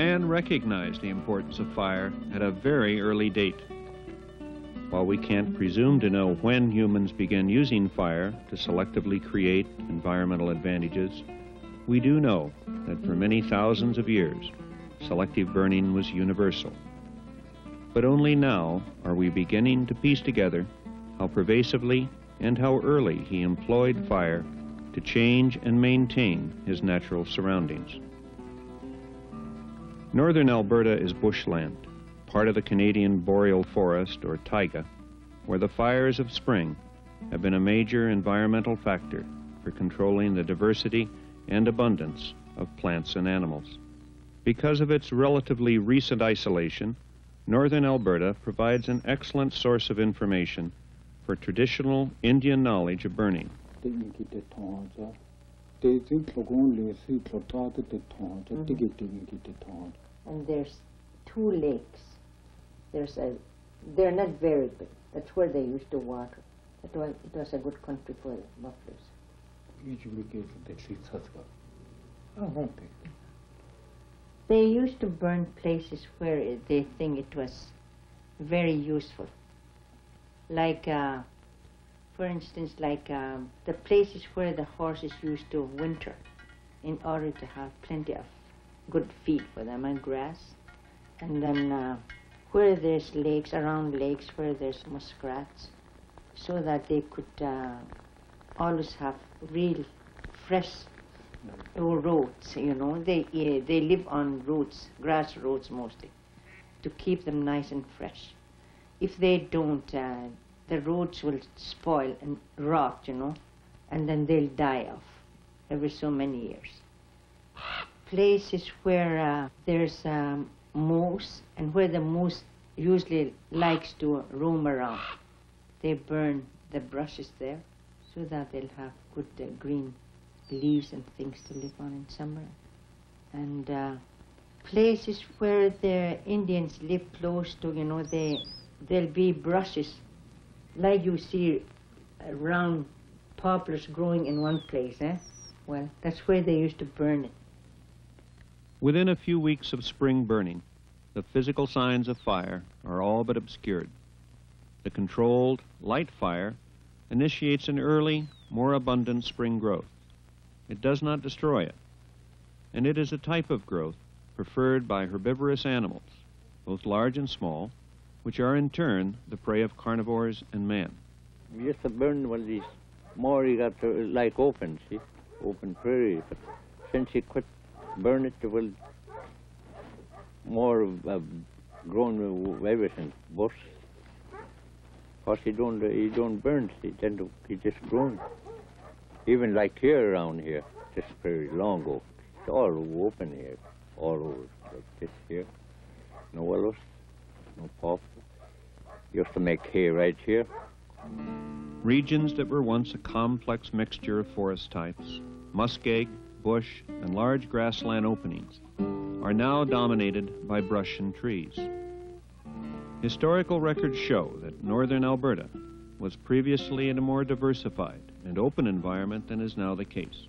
Man recognized the importance of fire at a very early date. While we can't presume to know when humans began using fire to selectively create environmental advantages, we do know that for many thousands of years, selective burning was universal. But only now are we beginning to piece together how pervasively and how early he employed fire to change and maintain his natural surroundings. Northern Alberta is bushland, part of the Canadian boreal forest, or taiga, where the fires of spring have been a major environmental factor for controlling the diversity and abundance of plants and animals. Because of its relatively recent isolation, northern Alberta provides an excellent source of information for traditional Indian knowledge of burning. And there's two lakes. There's a, they're not very big. That's where they used to water. It was, it was a good country for buffaloes. They used to burn places where they think it was very useful. Like, uh, for instance, like um, the places where the horses used to winter in order to have plenty of good feed for them and grass. And then uh, where there's lakes, around lakes where there's muskrats, so that they could uh, always have real fresh roots, you know. They, yeah, they live on roots, grass roots mostly, to keep them nice and fresh. If they don't, uh, the roots will spoil and rot, you know, and then they'll die off every so many years. Places where uh, there's um, moose and where the moose usually likes to roam around, they burn the brushes there so that they'll have good uh, green leaves and things to live on in summer. And uh, places where the Indians live close to, you know, they, there'll be brushes like you see round poplars growing in one place, eh? Well, that's where they used to burn it. Within a few weeks of spring burning, the physical signs of fire are all but obscured. The controlled, light fire initiates an early, more abundant spring growth. It does not destroy it, and it is a type of growth preferred by herbivorous animals, both large and small, which are in turn the prey of carnivores and man. We used to burn of these more you got to, like open, see, open prairie. But since you quit burn it, there will more uh, grown everything, bush. Because you don't, you don't burn, see, then you just grown. Even like here around here, this prairie long ago, it's all open here, all over, like this here. No willows, no pop. Used to make hay right here. Regions that were once a complex mixture of forest types, muskeg, bush, and large grassland openings, are now dominated by brush and trees. Historical records show that northern Alberta was previously in a more diversified and open environment than is now the case.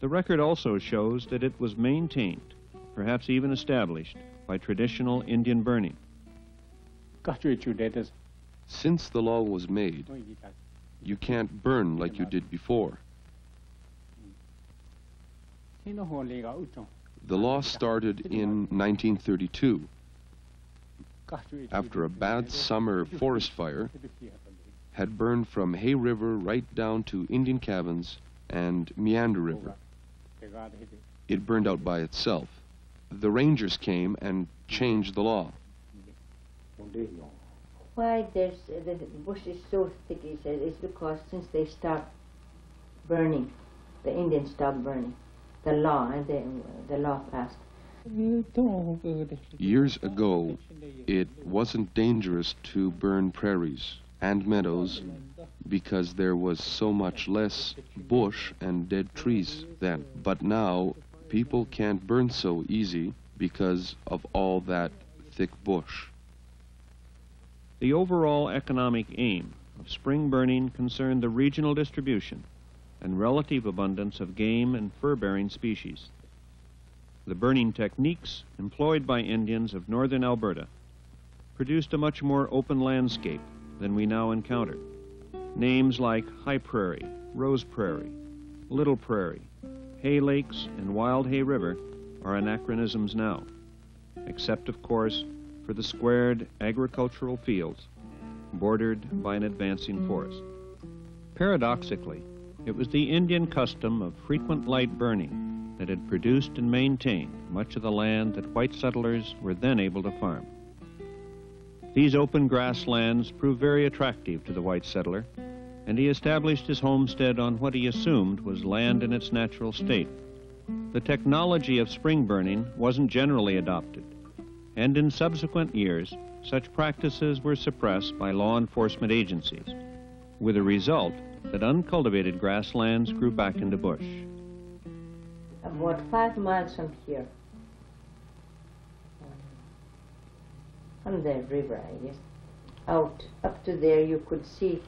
The record also shows that it was maintained, perhaps even established, by traditional Indian burning. Since the law was made, you can't burn like you did before. The law started in 1932 after a bad summer forest fire had burned from Hay River right down to Indian Cabins and Meander River. It burned out by itself. The rangers came and changed the law. Why there's uh, the bush is so thick, he said, is because since they stopped burning, the Indians stopped burning, the law, and the, the law passed. Years ago, it wasn't dangerous to burn prairies and meadows because there was so much less bush and dead trees then. But now, people can't burn so easy because of all that thick bush. The overall economic aim of spring burning concerned the regional distribution and relative abundance of game and fur-bearing species. the burning techniques employed by Indians of northern Alberta produced a much more open landscape than we now encounter. Names like High Prairie, Rose Prairie, Little Prairie, Hay Lakes, and Wild Hay River are anachronisms now, except, of course, for the squared agricultural fields bordered by an advancing forest. Paradoxically, it was the Indian custom of frequent light burning that had produced and maintained much of the land that white settlers were then able to farm. These open grasslands proved very attractive to the white settler, and he established his homestead on what he assumed was land in its natural state. The technology of spring burning wasn't generally adopted, and in subsequent years, such practices were suppressed by law enforcement agencies, with the result that uncultivated grasslands grew back into bush. About five miles from here, on the river, I guess, out up to there, you could see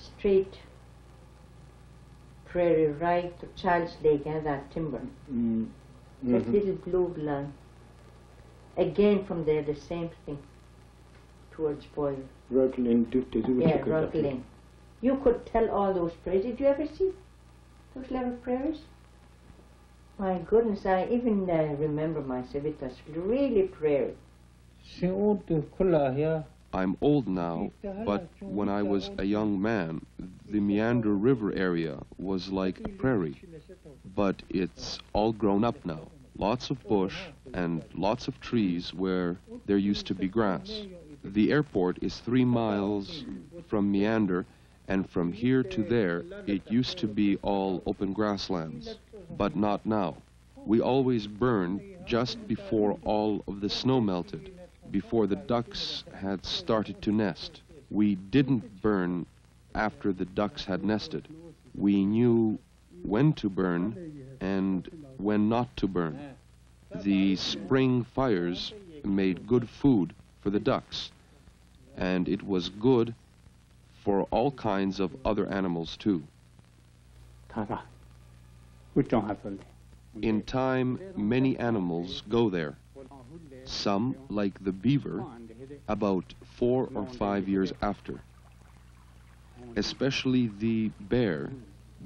Street, Prairie Right, to Charles Lake, and that timber. Mm. Mm -hmm. That little blue line. Again from there, the same thing towards Boyle. Rockling, Yeah, Rocklin. You could tell all those prairies. Did you ever see those level prairies? My goodness, I even uh, remember myself. It was really prairie. She ought to call her here. I'm old now, but when I was a young man, the Meander River area was like a prairie. But it's all grown up now. Lots of bush and lots of trees where there used to be grass. The airport is three miles from Meander, and from here to there, it used to be all open grasslands. But not now. We always burned just before all of the snow melted before the ducks had started to nest. We didn't burn after the ducks had nested. We knew when to burn and when not to burn. The spring fires made good food for the ducks, and it was good for all kinds of other animals too. In time, many animals go there. Some, like the beaver, about four or five years after. Especially the bear,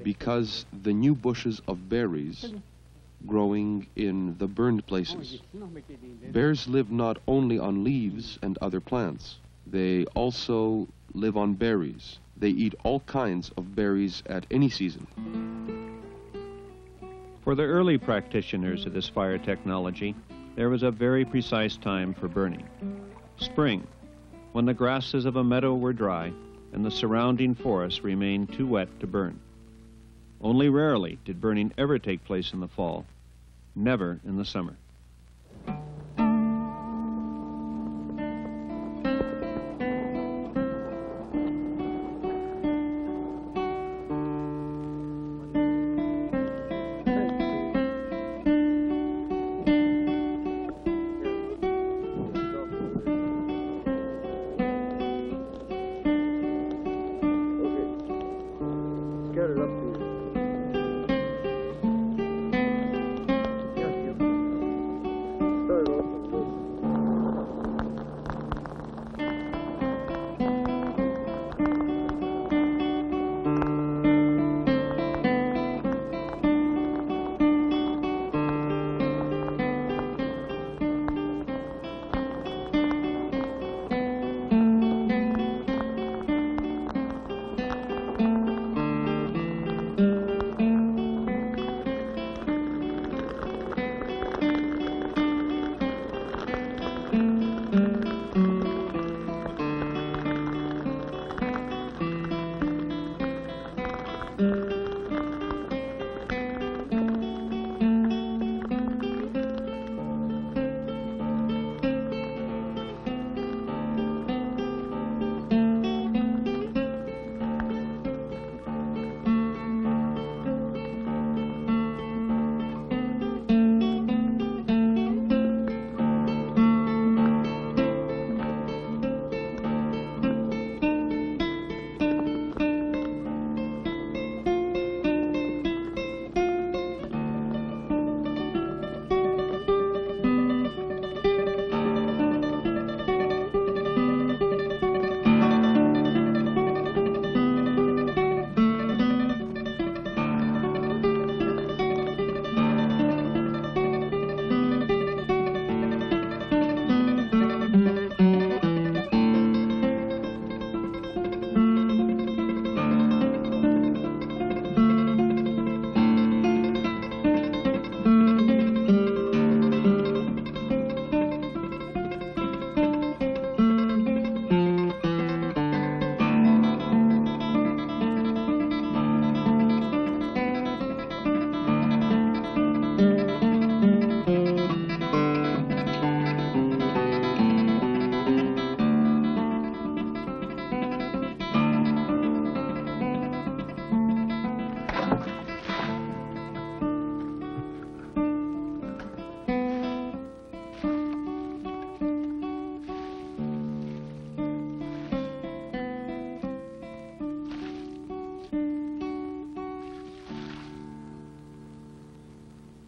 because the new bushes of berries growing in the burned places. Bears live not only on leaves and other plants, they also live on berries. They eat all kinds of berries at any season. For the early practitioners of this fire technology, there was a very precise time for burning. Spring, when the grasses of a meadow were dry and the surrounding forest remained too wet to burn. Only rarely did burning ever take place in the fall, never in the summer.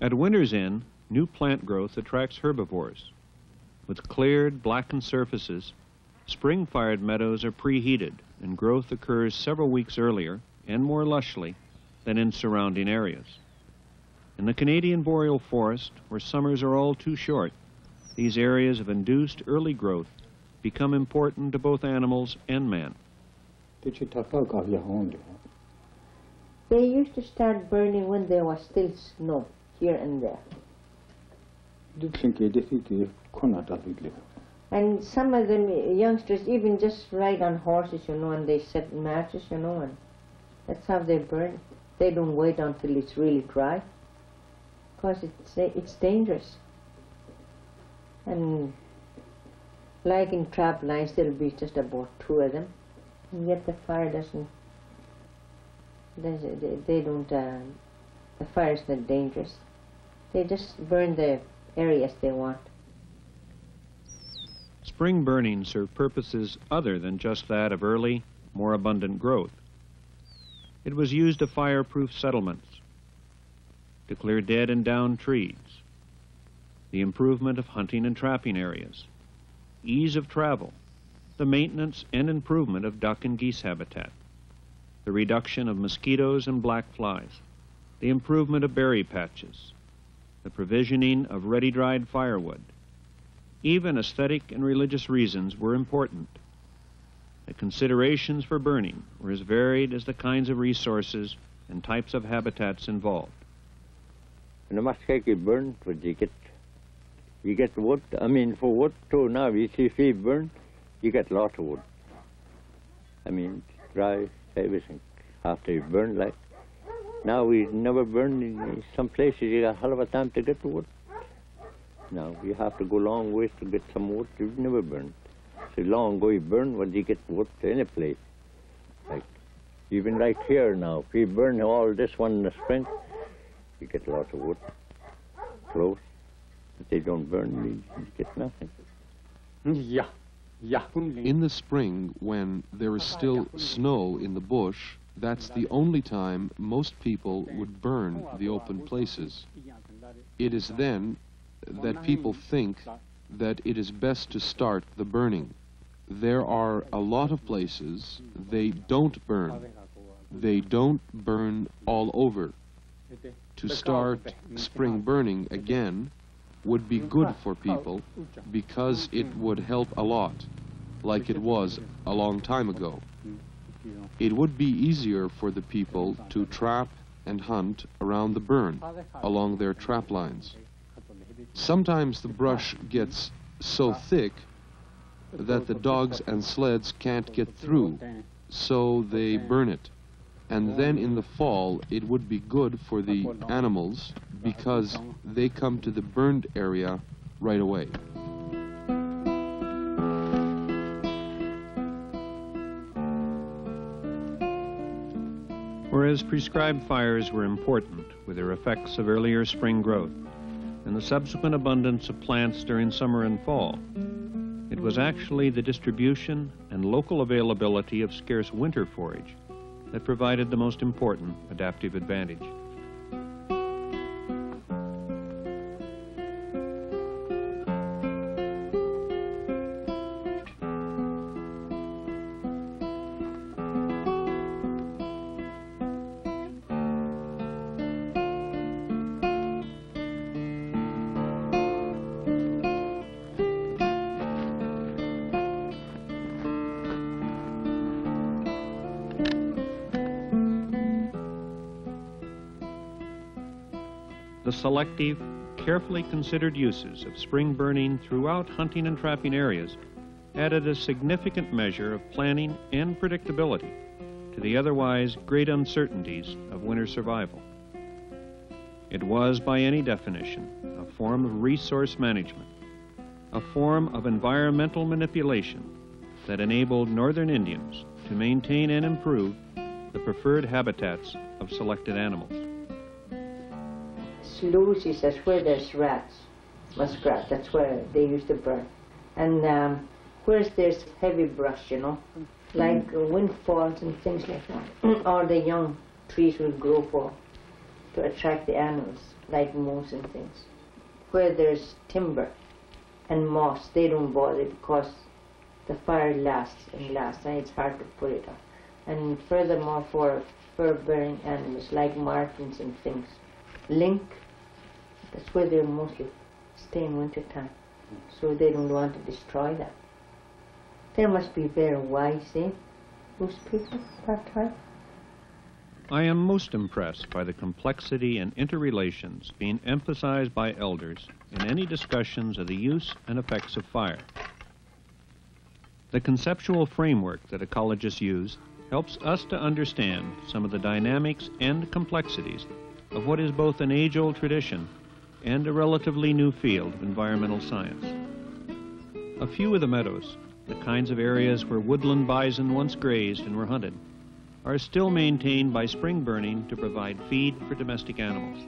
At winter's end, new plant growth attracts herbivores. With cleared, blackened surfaces, spring-fired meadows are preheated and growth occurs several weeks earlier and more lushly than in surrounding areas. In the Canadian boreal forest, where summers are all too short, these areas of induced early growth become important to both animals and man. They used to start burning when there was still snow here and there. And some of the youngsters even just ride on horses, you know, and they set matches, you know, and that's how they burn. They don't wait until it's really dry, because it's it's dangerous. And like in trap lines, there'll be just about two of them, and yet the fire doesn't. They, they don't. Uh, the fire is not dangerous. They just burn the areas they want. Spring burning serve purposes other than just that of early, more abundant growth. It was used to fireproof settlements, to clear dead and downed trees, the improvement of hunting and trapping areas, ease of travel, the maintenance and improvement of duck and geese habitat, the reduction of mosquitoes and black flies, the improvement of berry patches, the provisioning of ready-dried firewood, even aesthetic and religious reasons were important. The considerations for burning were as varied as the kinds of resources and types of habitats involved. The muskeg you burn, you get, you get wood. I mean, for wood too now, you see if you burn, you get a lot of wood. I mean, dry, everything, after you burn, like, now we never burn in some places, you got a hell of a time to get the wood. Now you have to go long ways to get some wood. You never burn. So long ago you burn when you get wood to any place. Like even right here now, if you burn all this one in the spring, you get lots of wood. Close. If they don't burn, you get nothing. Yeah. Yeah. In the spring, when there is still snow in the bush, that's the only time most people would burn the open places. It is then that people think that it is best to start the burning. There are a lot of places they don't burn. They don't burn all over. To start spring burning again would be good for people because it would help a lot, like it was a long time ago. It would be easier for the people to trap and hunt around the burn, along their trap lines. Sometimes the brush gets so thick that the dogs and sleds can't get through, so they burn it. And then in the fall, it would be good for the animals because they come to the burned area right away. Whereas prescribed fires were important with their effects of earlier spring growth, and the subsequent abundance of plants during summer and fall. It was actually the distribution and local availability of scarce winter forage that provided the most important adaptive advantage. Selective, carefully considered uses of spring burning throughout hunting and trapping areas added a significant measure of planning and predictability to the otherwise great uncertainties of winter survival. It was, by any definition, a form of resource management, a form of environmental manipulation that enabled northern Indians to maintain and improve the preferred habitats of selected animals sloughs that's where there's rats, muskrat, that's where they used to burn. And um, where's there's heavy brush, you know, like uh, windfalls and things like that, or the young trees will grow for to attract the animals, like moose and things. Where there's timber and moss, they don't bother because the fire lasts and lasts, and it's hard to put it out. And furthermore, for fur-bearing animals like martens and things, link, that's where they mostly stay in winter time. So they don't want to destroy that. They must be very wise, eh? Those people, that tribe. I am most impressed by the complexity and interrelations being emphasized by elders in any discussions of the use and effects of fire. The conceptual framework that ecologists use helps us to understand some of the dynamics and complexities of what is both an age-old tradition and a relatively new field of environmental science. A few of the meadows, the kinds of areas where woodland bison once grazed and were hunted, are still maintained by spring burning to provide feed for domestic animals,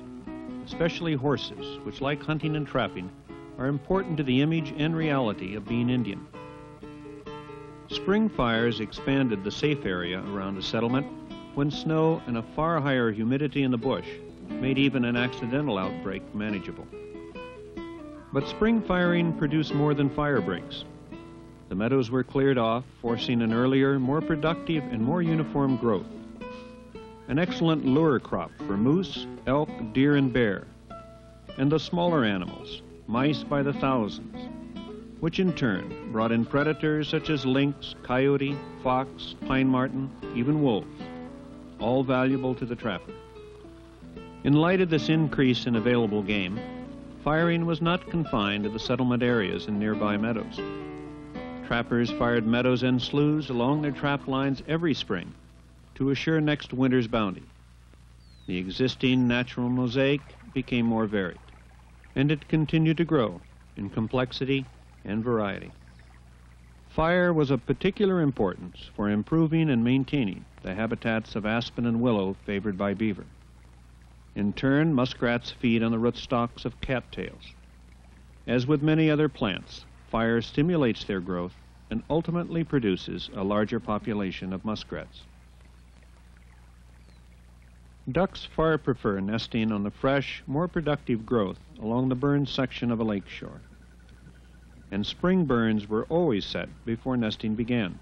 especially horses, which, like hunting and trapping, are important to the image and reality of being Indian. Spring fires expanded the safe area around a settlement when snow and a far higher humidity in the bush made even an accidental outbreak manageable. But spring firing produced more than fire breaks. The meadows were cleared off, forcing an earlier, more productive, and more uniform growth. An excellent lure crop for moose, elk, deer, and bear, and the smaller animals, mice by the thousands, which in turn brought in predators such as lynx, coyote, fox, pine marten, even wolves, all valuable to the trapper. In light of this increase in available game, firing was not confined to the settlement areas and nearby meadows. Trappers fired meadows and sloughs along their trap lines every spring to assure next winter's bounty. The existing natural mosaic became more varied, and it continued to grow in complexity and variety. Fire was of particular importance for improving and maintaining the habitats of aspen and willow favored by beaver. In turn, muskrats feed on the rootstocks of cattails. As with many other plants, fire stimulates their growth and ultimately produces a larger population of muskrats. Ducks far prefer nesting on the fresh, more productive growth along the burned section of a lake shore. And spring burns were always set before nesting began.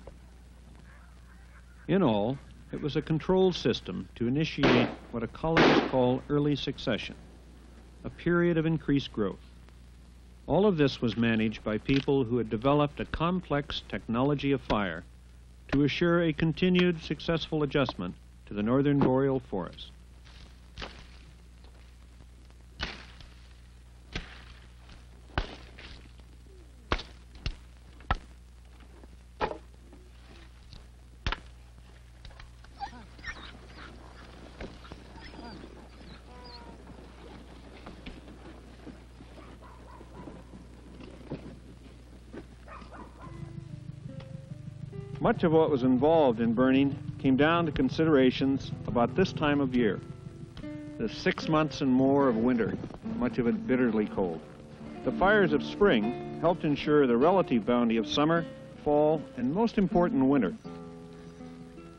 In all, it was a controlled system to initiate what ecologists call early succession, a period of increased growth. All of this was managed by people who had developed a complex technology of fire to assure a continued successful adjustment to the northern boreal forest. Much of what was involved in burning came down to considerations about this time of year. The six months and more of winter, much of it bitterly cold. The fires of spring helped ensure the relative bounty of summer, fall, and most important, winter.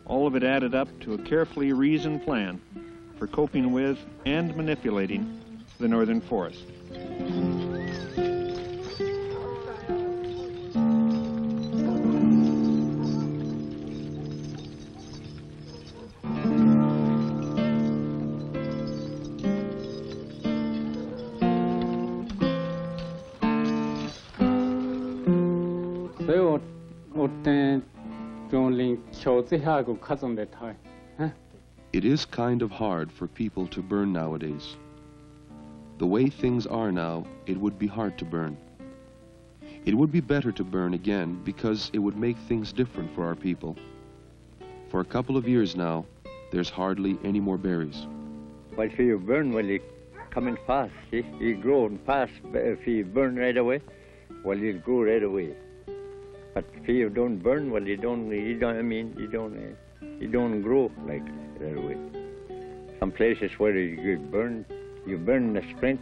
All of it added up to a carefully reasoned plan for coping with and manipulating the northern forest. It is kind of hard for people to burn nowadays. The way things are now, it would be hard to burn. It would be better to burn again because it would make things different for our people. For a couple of years now, there's hardly any more berries. Well, if you burn, well, you coming fast, see? You grow fast. But if you burn right away, well, you grow right away. But if you don't burn, well, you don't, you don't, I mean, you don't, uh, you don't grow like that way. Some places where you burn, you burn the spring,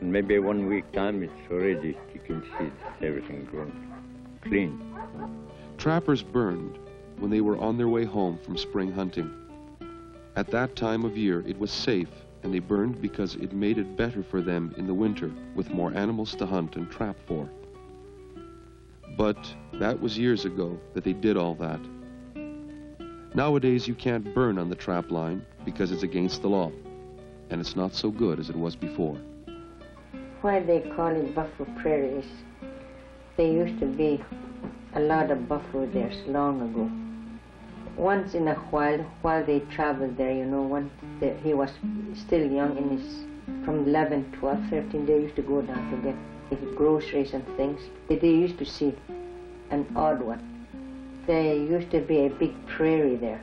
and maybe one week time it's already, you can see everything grown clean. Trappers burned when they were on their way home from spring hunting. At that time of year, it was safe, and they burned because it made it better for them in the winter, with more animals to hunt and trap for. But that was years ago that they did all that. Nowadays, you can't burn on the trap line because it's against the law, and it's not so good as it was before. Why they call it buffalo prairies? There used to be a lot of buffalo there long ago. Once in a while, while they traveled there, you know, when the, he was still young, in his from 11, 12, 13, they used to go down to get groceries and things. They, they used to see an odd one. There used to be a big prairie there.